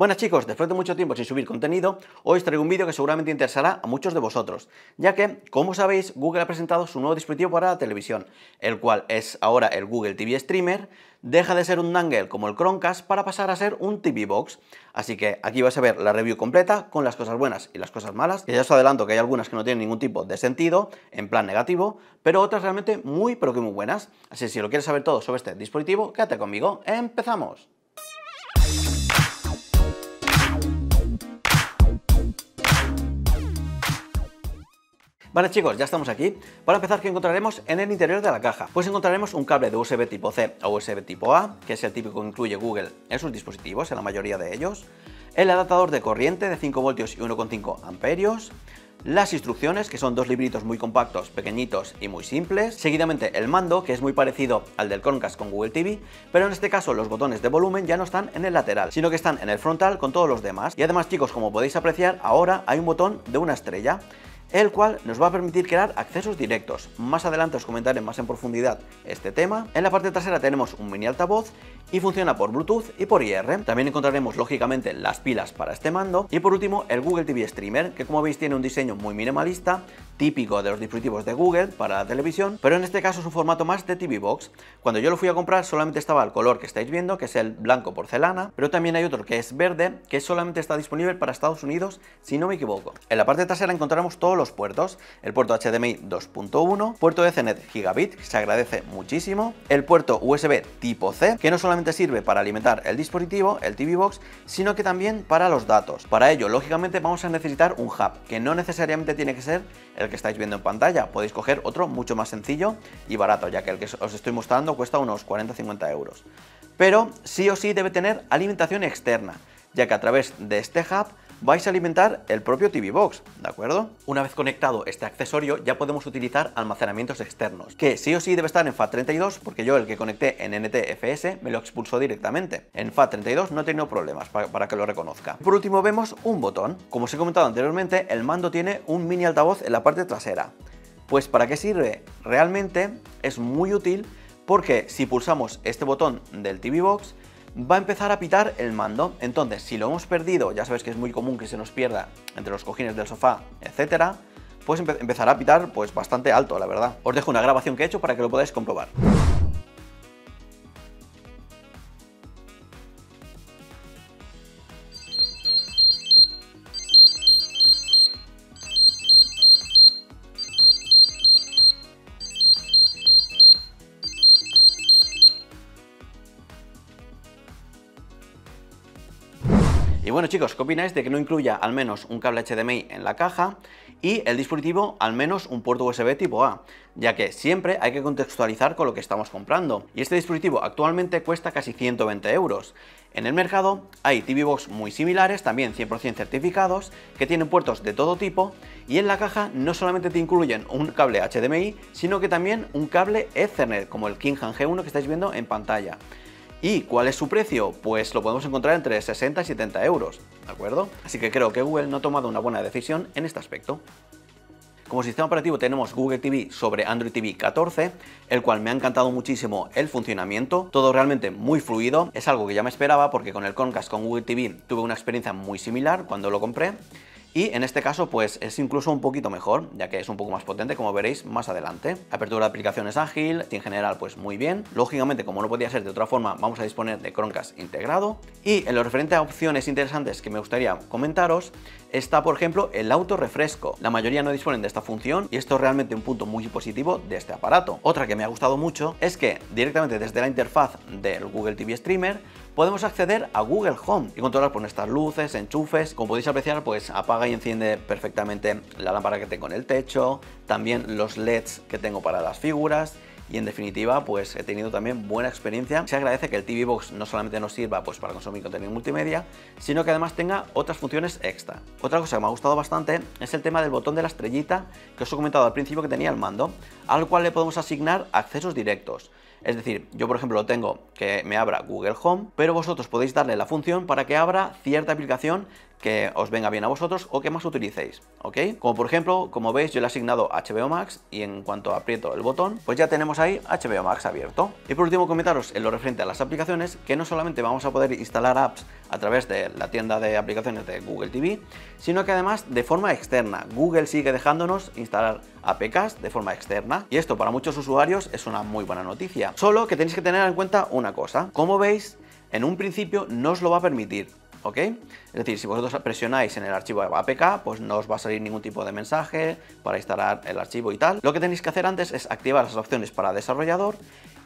Buenas chicos, después de mucho tiempo sin subir contenido, hoy os traigo un vídeo que seguramente interesará a muchos de vosotros, ya que, como sabéis, Google ha presentado su nuevo dispositivo para la televisión, el cual es ahora el Google TV Streamer, deja de ser un dangle como el Chromecast para pasar a ser un TV Box. Así que aquí vais a ver la review completa con las cosas buenas y las cosas malas, que ya os adelanto que hay algunas que no tienen ningún tipo de sentido, en plan negativo, pero otras realmente muy pero que muy buenas. Así que si lo quieres saber todo sobre este dispositivo, quédate conmigo, ¡empezamos! Vale chicos, ya estamos aquí. Para empezar, ¿qué encontraremos en el interior de la caja? Pues encontraremos un cable de USB tipo C o USB tipo A, que es el típico que incluye Google en sus dispositivos, en la mayoría de ellos, el adaptador de corriente de 5 voltios y 1,5 amperios, las instrucciones, que son dos libritos muy compactos, pequeñitos y muy simples, seguidamente el mando, que es muy parecido al del Chromecast con Google TV, pero en este caso los botones de volumen ya no están en el lateral, sino que están en el frontal con todos los demás. Y además chicos, como podéis apreciar, ahora hay un botón de una estrella el cual nos va a permitir crear accesos directos. Más adelante os comentaré más en profundidad este tema. En la parte trasera tenemos un mini altavoz y funciona por Bluetooth y por IR. También encontraremos lógicamente las pilas para este mando y por último el Google TV Streamer, que como veis tiene un diseño muy minimalista, típico de los dispositivos de Google para la televisión, pero en este caso es un formato más de TV Box. Cuando yo lo fui a comprar solamente estaba el color que estáis viendo, que es el blanco porcelana, pero también hay otro que es verde, que solamente está disponible para Estados Unidos, si no me equivoco. En la parte trasera encontraremos todos los puertos, el puerto HDMI 2.1, puerto Ethernet gigabit, que se agradece muchísimo, el puerto USB tipo C, que no solamente sirve para alimentar el dispositivo, el TV Box, sino que también para los datos. Para ello, lógicamente, vamos a necesitar un hub, que no necesariamente tiene que ser el que estáis viendo en pantalla, podéis coger otro mucho más sencillo y barato, ya que el que os estoy mostrando cuesta unos 40-50 euros. Pero sí o sí debe tener alimentación externa, ya que a través de este hub vais a alimentar el propio TV Box, ¿de acuerdo? Una vez conectado este accesorio ya podemos utilizar almacenamientos externos, que sí o sí debe estar en FAT32 porque yo el que conecté en NTFS me lo expulsó directamente. En FAT32 no he tenido problemas para, para que lo reconozca. Por último vemos un botón. Como os he comentado anteriormente, el mando tiene un mini altavoz en la parte trasera. Pues ¿para qué sirve? Realmente es muy útil porque si pulsamos este botón del TV Box va a empezar a pitar el mando. Entonces, si lo hemos perdido, ya sabes que es muy común que se nos pierda entre los cojines del sofá, etcétera, pues empezará a pitar pues bastante alto, la verdad. Os dejo una grabación que he hecho para que lo podáis comprobar. Y bueno chicos, ¿qué opináis de que no incluya al menos un cable HDMI en la caja y el dispositivo al menos un puerto USB tipo A? Ya que siempre hay que contextualizar con lo que estamos comprando. Y este dispositivo actualmente cuesta casi 120 euros. En el mercado hay TV Box muy similares, también 100% certificados, que tienen puertos de todo tipo y en la caja no solamente te incluyen un cable HDMI, sino que también un cable Ethernet, como el Kingham G1 que estáis viendo en pantalla. ¿Y cuál es su precio? Pues lo podemos encontrar entre 60 y 70 euros, ¿de acuerdo? Así que creo que Google no ha tomado una buena decisión en este aspecto. Como sistema operativo tenemos Google TV sobre Android TV 14, el cual me ha encantado muchísimo el funcionamiento, todo realmente muy fluido, es algo que ya me esperaba porque con el Chromecast con Google TV tuve una experiencia muy similar cuando lo compré y en este caso pues es incluso un poquito mejor, ya que es un poco más potente como veréis más adelante. Apertura de aplicaciones ágil, en general pues muy bien. Lógicamente como no podía ser de otra forma vamos a disponer de Chromecast integrado. Y en lo referente a opciones interesantes que me gustaría comentaros está por ejemplo el auto refresco. La mayoría no disponen de esta función y esto es realmente un punto muy positivo de este aparato. Otra que me ha gustado mucho es que directamente desde la interfaz del Google TV Streamer podemos acceder a Google Home y controlar por nuestras luces, enchufes. Como podéis apreciar, pues apaga y enciende perfectamente la lámpara que tengo en el techo, también los LEDs que tengo para las figuras y en definitiva pues he tenido también buena experiencia. Se agradece que el TV Box no solamente nos sirva pues para consumir contenido multimedia, sino que además tenga otras funciones extra. Otra cosa que me ha gustado bastante es el tema del botón de la estrellita que os he comentado al principio que tenía el mando, al cual le podemos asignar accesos directos. Es decir, yo por ejemplo lo tengo que me abra Google Home, pero vosotros podéis darle la función para que abra cierta aplicación que os venga bien a vosotros o que más utilicéis, ¿ok? Como por ejemplo, como veis, yo le he asignado HBO Max y en cuanto aprieto el botón, pues ya tenemos ahí HBO Max abierto. Y por último, comentaros en lo referente a las aplicaciones que no solamente vamos a poder instalar apps a través de la tienda de aplicaciones de Google TV, sino que además de forma externa. Google sigue dejándonos instalar APKs de forma externa y esto para muchos usuarios es una muy buena noticia. Solo que tenéis que tener en cuenta una cosa. Como veis, en un principio no os lo va a permitir. ¿ok? Es decir, si vosotros presionáis en el archivo APK, pues no os va a salir ningún tipo de mensaje para instalar el archivo y tal. Lo que tenéis que hacer antes es activar las opciones para desarrollador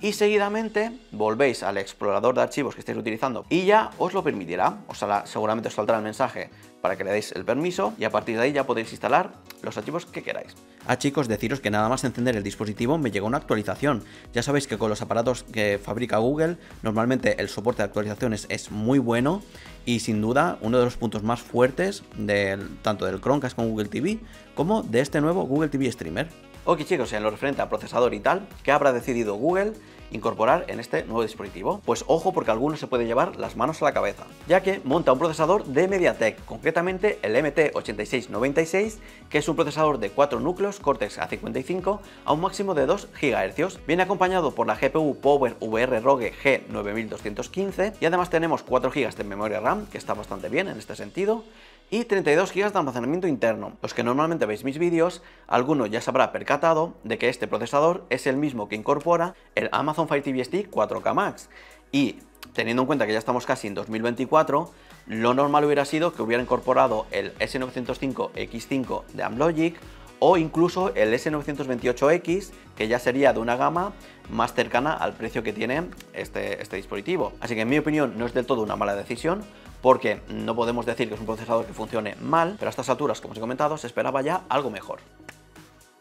y seguidamente volvéis al explorador de archivos que estéis utilizando y ya os lo permitirá. Os seguramente os saldrá el mensaje para que le deis el permiso y a partir de ahí ya podéis instalar los archivos que queráis. Ah chicos, deciros que nada más encender el dispositivo me llegó una actualización. Ya sabéis que con los aparatos que fabrica Google normalmente el soporte de actualizaciones es muy bueno y sin duda uno de los puntos más fuertes del, tanto del Chromecast con Google TV como de este nuevo Google TV Streamer. Ok chicos, en lo referente a procesador y tal, ¿qué habrá decidido Google incorporar en este nuevo dispositivo? Pues ojo porque alguno se puede llevar las manos a la cabeza, ya que monta un procesador de MediaTek, concretamente el MT8696, que es un procesador de 4 núcleos Cortex A55 a un máximo de 2 GHz. Viene acompañado por la GPU Power VR Rogue G9215 y además tenemos 4 GB de memoria RAM, que está bastante bien en este sentido, y 32 GB de almacenamiento interno. Los que normalmente veis mis vídeos, alguno ya se habrá percatado de que este procesador es el mismo que incorpora el Amazon Fire TV Stick 4K Max. Y teniendo en cuenta que ya estamos casi en 2024, lo normal hubiera sido que hubiera incorporado el S905X5 de Amlogic o incluso el S928X, que ya sería de una gama más cercana al precio que tiene este, este dispositivo. Así que en mi opinión no es del todo una mala decisión, porque no podemos decir que es un procesador que funcione mal, pero a estas alturas, como os he comentado, se esperaba ya algo mejor.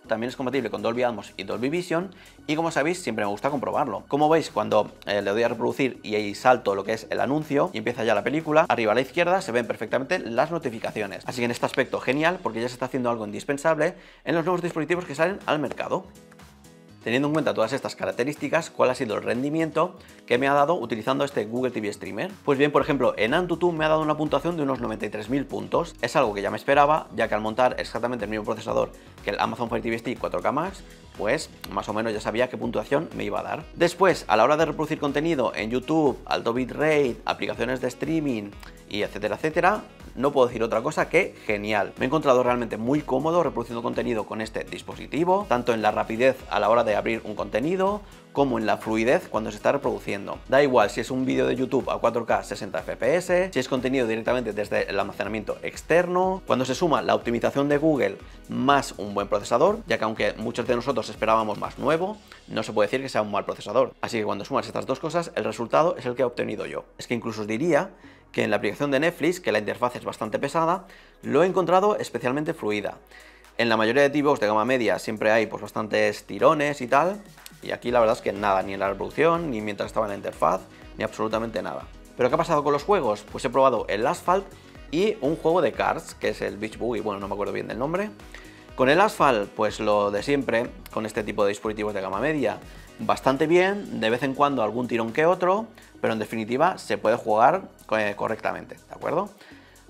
También es compatible con Dolby Atmos y Dolby Vision y como sabéis siempre me gusta comprobarlo. Como veis cuando eh, le doy a reproducir y ahí salto lo que es el anuncio y empieza ya la película, arriba a la izquierda se ven perfectamente las notificaciones. Así que en este aspecto genial porque ya se está haciendo algo indispensable en los nuevos dispositivos que salen al mercado. Teniendo en cuenta todas estas características, ¿cuál ha sido el rendimiento que me ha dado utilizando este Google TV Streamer? Pues bien, por ejemplo, en Antutu me ha dado una puntuación de unos 93.000 puntos. Es algo que ya me esperaba, ya que al montar exactamente el mismo procesador que el Amazon Fire TV Stick 4K Max, pues más o menos ya sabía qué puntuación me iba a dar. Después, a la hora de reproducir contenido en YouTube, alto bitrate, aplicaciones de streaming y etcétera, etcétera, no puedo decir otra cosa que genial. Me he encontrado realmente muy cómodo reproduciendo contenido con este dispositivo, tanto en la rapidez a la hora de abrir un contenido, como en la fluidez cuando se está reproduciendo. Da igual si es un vídeo de YouTube a 4K 60 FPS, si es contenido directamente desde el almacenamiento externo, cuando se suma la optimización de Google más un buen procesador, ya que aunque muchos de nosotros esperábamos más nuevo, no se puede decir que sea un mal procesador. Así que cuando sumas estas dos cosas, el resultado es el que he obtenido yo. Es que incluso os diría que en la aplicación de Netflix, que la interfaz es bastante pesada, lo he encontrado especialmente fluida. En la mayoría de tipos de gama media siempre hay pues, bastantes tirones y tal, y aquí la verdad es que nada, ni en la reproducción, ni mientras estaba en la interfaz, ni absolutamente nada. ¿Pero qué ha pasado con los juegos? Pues he probado el Asphalt y un juego de Cars, que es el Beach Boogie, bueno, no me acuerdo bien del nombre. Con el Asphalt, pues lo de siempre, con este tipo de dispositivos de gama media, bastante bien, de vez en cuando algún tirón que otro, pero en definitiva se puede jugar eh, correctamente, ¿de acuerdo?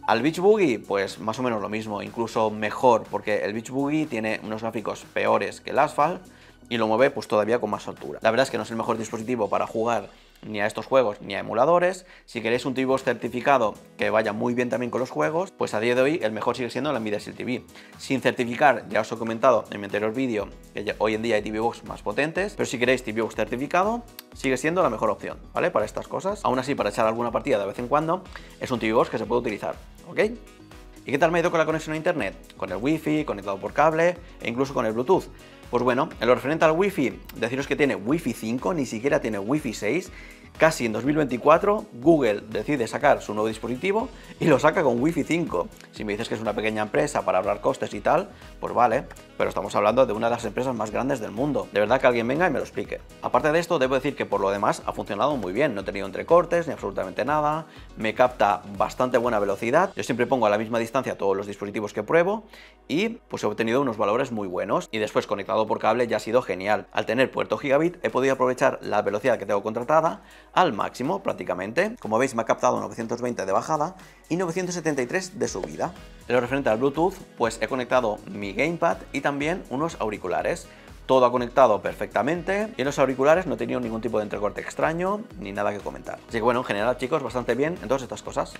Al Beach Boogie, pues más o menos lo mismo, incluso mejor, porque el Beach Boogie tiene unos gráficos peores que el Asphalt y lo mueve pues todavía con más altura. La verdad es que no es el mejor dispositivo para jugar ni a estos juegos ni a emuladores. Si queréis un TV certificado que vaya muy bien también con los juegos, pues a día de hoy el mejor sigue siendo la Nvidia Shield TV. Sin certificar, ya os he comentado en mi anterior vídeo que hoy en día hay TV Box más potentes, pero si queréis TV Box certificado, sigue siendo la mejor opción, ¿vale? Para estas cosas. Aún así, para echar alguna partida de vez en cuando, es un TV Box que se puede utilizar, ¿ok? ¿Y qué tal me ha ido con la conexión a internet? Con el Wi-Fi, conectado por cable e incluso con el Bluetooth. Pues bueno, en lo referente al Wi-Fi, deciros que tiene Wi-Fi 5, ni siquiera tiene Wi-Fi 6 Casi en 2024, Google decide sacar su nuevo dispositivo y lo saca con Wi-Fi 5. Si me dices que es una pequeña empresa para hablar costes y tal, pues vale, pero estamos hablando de una de las empresas más grandes del mundo. De verdad que alguien venga y me lo explique. Aparte de esto, debo decir que por lo demás ha funcionado muy bien, no he tenido entrecortes ni absolutamente nada, me capta bastante buena velocidad, yo siempre pongo a la misma distancia todos los dispositivos que pruebo y pues he obtenido unos valores muy buenos. Y después conectado por cable ya ha sido genial. Al tener puerto gigabit he podido aprovechar la velocidad que tengo contratada al máximo prácticamente. Como veis me ha captado 920 de bajada y 973 de subida. En lo referente al Bluetooth, pues he conectado mi gamepad y también unos auriculares todo ha conectado perfectamente y en los auriculares no he tenido ningún tipo de entrecorte extraño ni nada que comentar. Así que bueno, en general chicos, bastante bien en todas estas cosas.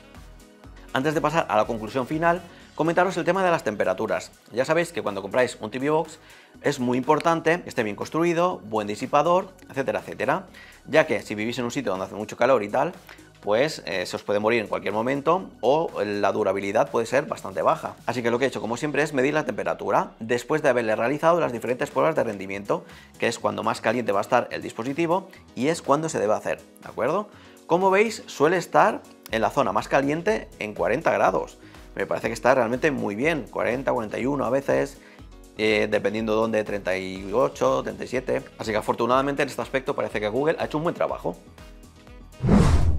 Antes de pasar a la conclusión final, comentaros el tema de las temperaturas. Ya sabéis que cuando compráis un TV Box es muy importante que esté bien construido, buen disipador, etcétera, etcétera, ya que si vivís en un sitio donde hace mucho calor y tal, pues eh, se os puede morir en cualquier momento o la durabilidad puede ser bastante baja. Así que lo que he hecho, como siempre, es medir la temperatura después de haberle realizado las diferentes pruebas de rendimiento, que es cuando más caliente va a estar el dispositivo y es cuando se debe hacer, ¿de acuerdo? Como veis, suele estar en la zona más caliente en 40 grados. Me parece que está realmente muy bien, 40, 41 a veces, eh, dependiendo de dónde, 38, 37. Así que afortunadamente en este aspecto parece que Google ha hecho un buen trabajo.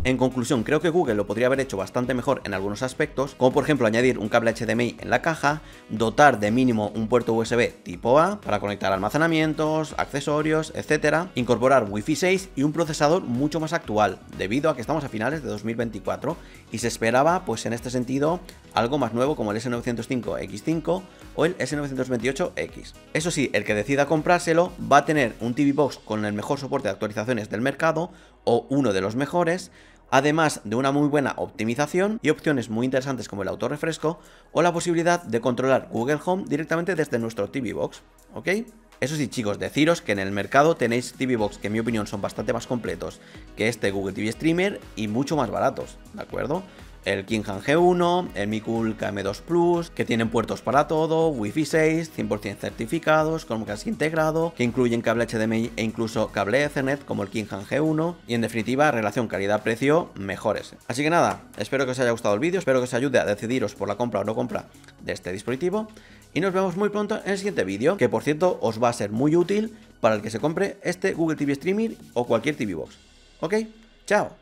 En conclusión, creo que Google lo podría haber hecho bastante mejor en algunos aspectos, como por ejemplo añadir un cable HDMI en la caja, dotar de mínimo un puerto USB tipo A para conectar almacenamientos, accesorios, etc., incorporar Wi-Fi 6 y un procesador mucho más actual, debido a que estamos a finales de 2024 y se esperaba, pues en este sentido, algo más nuevo como el S905X5 o el S928X. Eso sí, el que decida comprárselo va a tener un TV Box con el mejor soporte de actualizaciones del mercado o uno de los mejores, además de una muy buena optimización y opciones muy interesantes como el autorrefresco o la posibilidad de controlar Google Home directamente desde nuestro TV Box, ¿ok? Eso sí, chicos, deciros que en el mercado tenéis TV Box que en mi opinión son bastante más completos que este Google TV Streamer y mucho más baratos, ¿de acuerdo? El Kingham G1, el Mikul KM2 Plus, que tienen puertos para todo, Wi-Fi 6, 100% certificados, con casi integrado, que incluyen cable HDMI e incluso cable Ethernet como el Kingham G1 y en definitiva relación calidad-precio mejores. Así que nada, espero que os haya gustado el vídeo, espero que os ayude a decidiros por la compra o no compra de este dispositivo y nos vemos muy pronto en el siguiente vídeo, que por cierto os va a ser muy útil para el que se compre este Google TV Streaming o cualquier TV Box. ¿Ok? ¡Chao!